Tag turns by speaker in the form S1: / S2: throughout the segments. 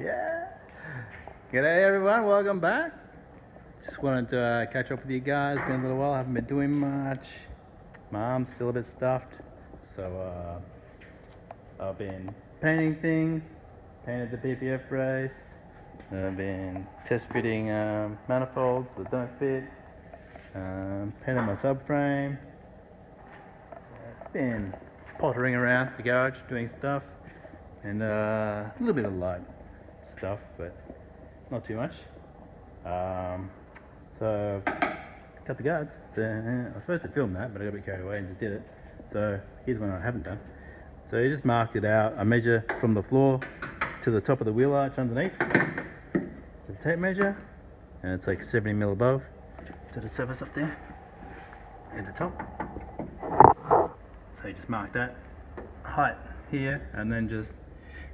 S1: Yeah. G'day everyone, welcome back. Just wanted to uh, catch up with you guys. Been a little while, haven't been doing much. My arm's still a bit stuffed, so uh, I've been painting things. Painted the PPF race. I've been test fitting um, manifolds that don't fit. Um, painted my subframe. It's been pottering around the garage doing stuff and uh, a little bit of light stuff, but not too much. Um, so cut the guards. So, I was supposed to film that, but I got a bit carried away and just did it. So here's one I haven't done. So you just mark it out. I measure from the floor to the top of the wheel arch underneath. The tape measure, and it's like 70 mil above to the surface up there and the top. So you just mark that height here and then just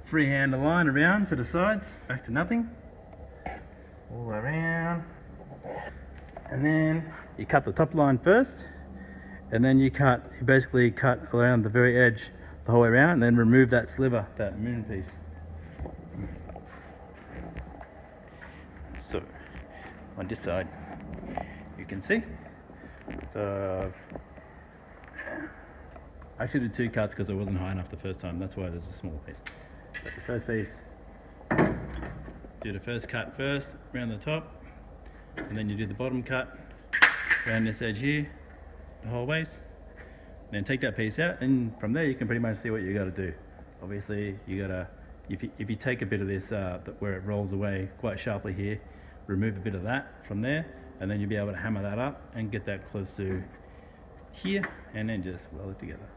S1: freehand a line around to the sides, back to nothing. All around. And then you cut the top line first and then you cut, you basically cut around the very edge the whole way around and then remove that sliver, that moon piece. So, on this side, you can see. So, I actually did two cuts because it wasn't high enough the first time. That's why there's a small piece. First piece, do the first cut first, around the top, and then you do the bottom cut around this edge here, the whole ways. Then take that piece out, and from there you can pretty much see what you got to do. Obviously, you got to, if you, if you take a bit of this uh, where it rolls away quite sharply here, remove a bit of that from there, and then you'll be able to hammer that up and get that close to here, and then just weld it together.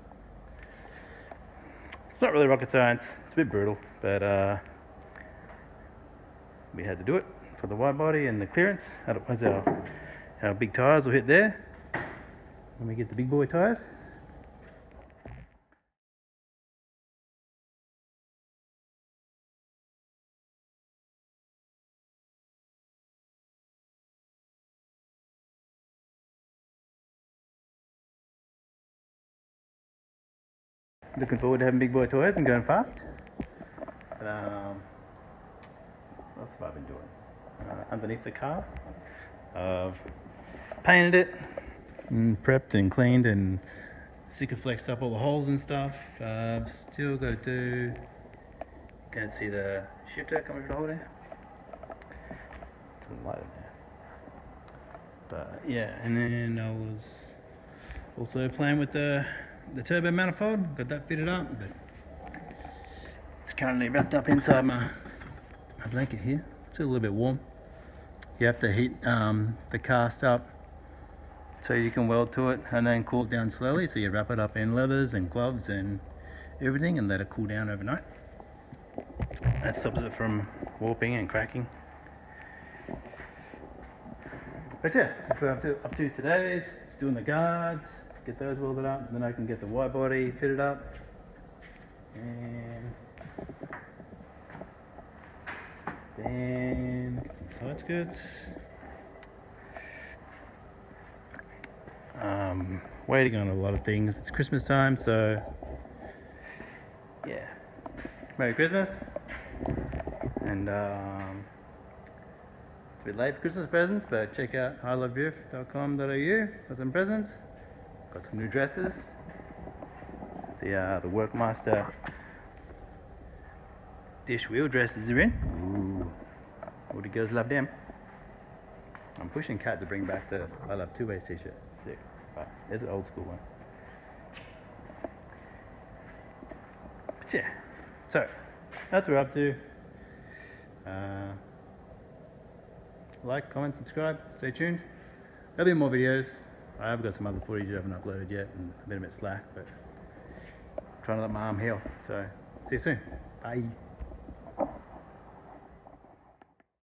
S1: It's not really rocket science. It's a bit brutal, but uh, we had to do it for the wide body and the clearance. Otherwise, our, our big tires will hit there when we get the big boy tires. Looking forward to having big boy toys and going fast. But, um, what else have I been doing? Uh, underneath the car, I've painted it, and prepped and cleaned and flexed up all the holes and stuff. Uh, still got to do. Can't see the shifter coming from the hole there. Some light in there. But yeah, and then I was also playing with the the turbo manifold, got that fitted up, but it's currently wrapped up inside my, my blanket here. It's a little bit warm. You have to heat um, the cast up so you can weld to it and then cool it down slowly. So you wrap it up in leathers and gloves and everything and let it cool down overnight. That stops it from warping and cracking. But yeah, that's what I'm up to, today just doing the guards, get those welded up, then I can get the wide body fitted up. And then get some side skirts. Um, waiting on a lot of things. It's Christmas time, so yeah. Merry Christmas. And um, it's a bit late for Christmas presents, but check out ilovedrift.com.au for some presents. Got some new dresses. The uh, the Work Meister dish wheel dresses are in. Ooh, all the girls love them. I'm pushing Kat to bring back the I Love Two Ways t-shirt. Sick. Right, there's an old school one. But yeah, so that's what we're up to. Uh, like, comment, subscribe, stay tuned. There'll be more videos. I have got some other footage I haven't uploaded yet and I've been a bit slack, but I'm trying to let my arm heal. So, see you soon. Bye.